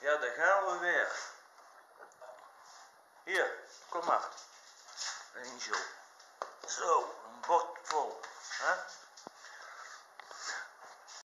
Ja, daar gaan we weer. Hier, kom maar. Angel. zo. Een bord vol. Hè?